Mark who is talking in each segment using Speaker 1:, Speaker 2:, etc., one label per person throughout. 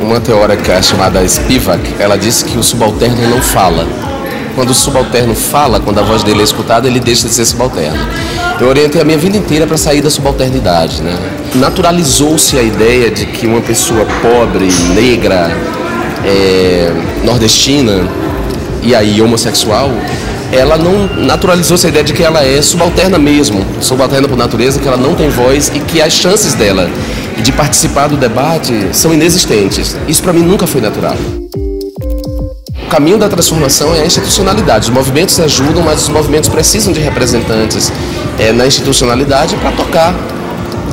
Speaker 1: Uma teórica chamada Spivak, ela disse que o subalterno não fala. Quando o subalterno fala, quando a voz dele é escutada, ele deixa de ser subalterno. Eu orientei a minha vida inteira para sair da subalternidade. Né? Naturalizou-se a ideia de que uma pessoa pobre, negra, é, nordestina e aí homossexual, ela não naturalizou-se a ideia de que ela é subalterna mesmo, subalterna por natureza, que ela não tem voz e que as chances dela de participar do debate são inexistentes. Isso para mim nunca foi natural. Caminho da transformação é a institucionalidade. Os movimentos ajudam, mas os movimentos precisam de representantes é, na institucionalidade para tocar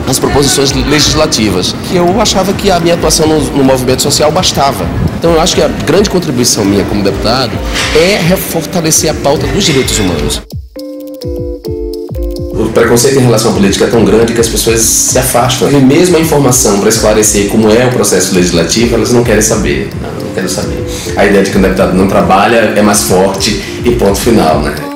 Speaker 1: as proposições legislativas. Eu achava que a minha atuação no, no movimento social bastava. Então eu acho que a grande contribuição minha como deputado é fortalecer a pauta dos direitos humanos o preconceito em relação à política é tão grande que as pessoas se afastam. E mesmo a informação para esclarecer como é o processo legislativo, elas não querem saber. Querem saber. A ideia de que o deputado não trabalha é mais forte e ponto final, né?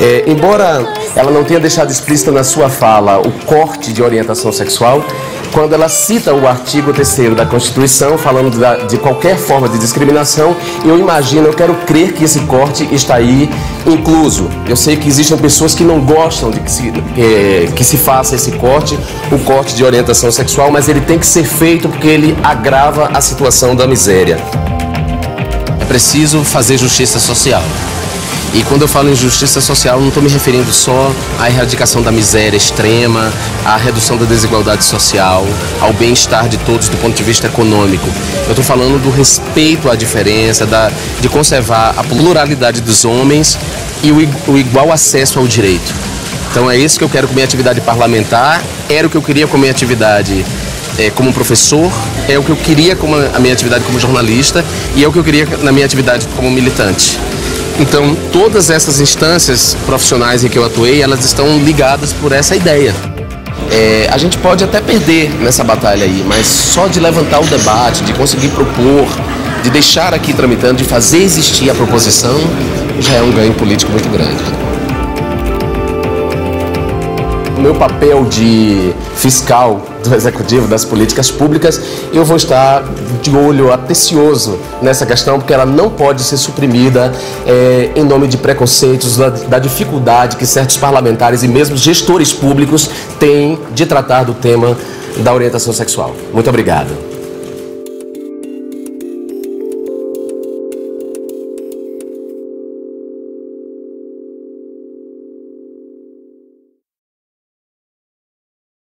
Speaker 1: É, embora ela não tenha deixado explícita na sua fala o corte de orientação sexual, quando ela cita o artigo 3 da Constituição, falando da, de qualquer forma de discriminação, eu imagino, eu quero crer que esse corte está aí incluso. Eu sei que existem pessoas que não gostam de que se, é, que se faça esse corte, o corte de orientação sexual, mas ele tem que ser feito porque ele agrava a situação da miséria.
Speaker 2: É preciso fazer justiça social. E quando eu falo em justiça social, não estou me referindo só à erradicação da miséria extrema, à redução da desigualdade social, ao bem-estar de todos do ponto de vista econômico. Eu estou falando do respeito à diferença, da, de conservar a pluralidade dos homens e o, o igual acesso ao direito. Então é isso que eu quero com minha atividade parlamentar, era o que eu queria com minha atividade é, como professor, é o que eu queria com a minha atividade como jornalista e é o que eu queria na minha atividade como militante. Então, todas essas instâncias profissionais em que eu atuei, elas estão ligadas por essa ideia. É, a gente pode até perder nessa batalha aí, mas só de levantar o debate, de conseguir propor, de deixar aqui tramitando, de fazer existir a proposição, já é um ganho político muito grande meu papel de fiscal do executivo das políticas públicas, eu vou estar de olho atencioso nessa questão, porque ela não pode ser suprimida é, em nome de preconceitos, da, da dificuldade que certos parlamentares e mesmo gestores públicos têm de tratar do tema da orientação sexual. Muito obrigado.